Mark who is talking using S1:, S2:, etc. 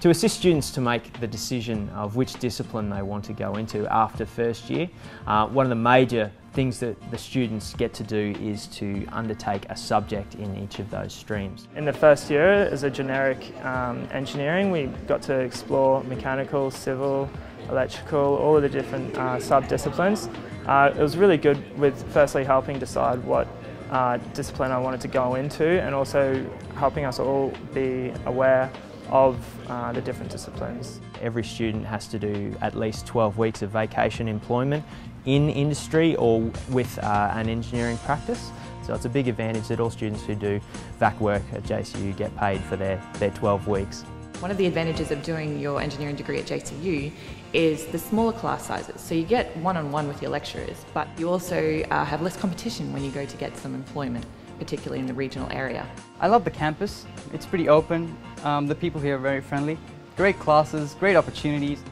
S1: To assist students to make the decision of which discipline they want to go into after first year, uh, one of the major things that the students get to do is to undertake a subject in each of those streams.
S2: In the first year as a generic um, engineering we got to explore mechanical, civil, electrical, all of the different uh, sub-disciplines. Uh, it was really good with firstly helping decide what uh, discipline I wanted to go into and also helping us all be aware of uh, the different disciplines.
S1: Every student has to do at least 12 weeks of vacation employment in industry or with uh, an engineering practice. So it's a big advantage that all students who do VAC work at JCU get paid for their, their 12 weeks.
S3: One of the advantages of doing your engineering degree at JCU is the smaller class sizes. So you get one-on-one -on -one with your lecturers, but you also uh, have less competition when you go to get some employment particularly in the regional area.
S4: I love the campus. It's pretty open. Um, the people here are very friendly. Great classes, great opportunities.